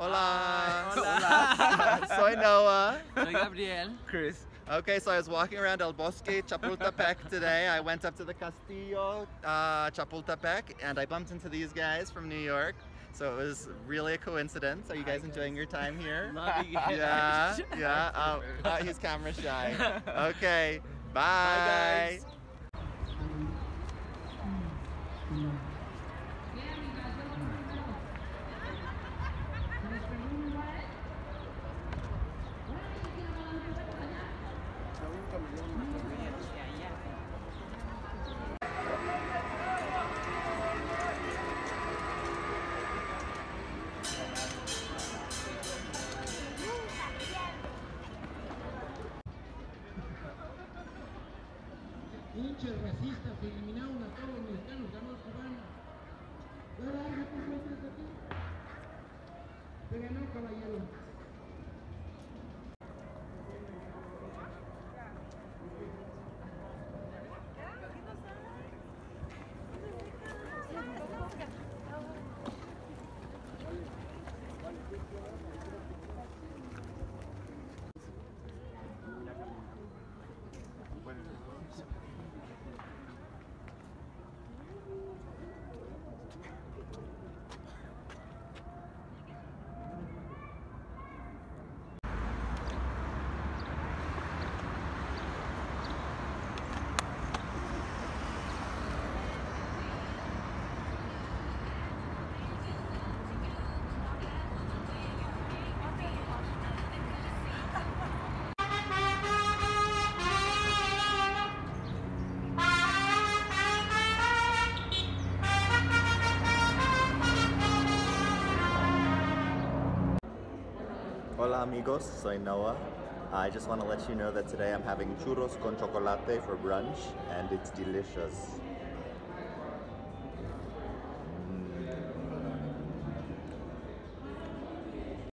Hola. Hola. Soy Noah. Soy Gabriel. Chris. Okay, so I was walking around El Bosque, Chapultepec today. I went up to the Castillo, uh, Chapultepec, and I bumped into these guys from New York. So it was really a coincidence. Are you guys enjoying your time here? Loving it. Yeah, yeah. Oh, uh, he's camera shy. Okay, bye. guys. Hinchas racistas eliminaron a todos los mexicanos, ganó el cubano. ¿Verdad? ¿No te encuentras aquí? Te ganó caballero. Hola amigos, soy Noah. I just want to let you know that today I'm having churros con chocolate for brunch and it's delicious.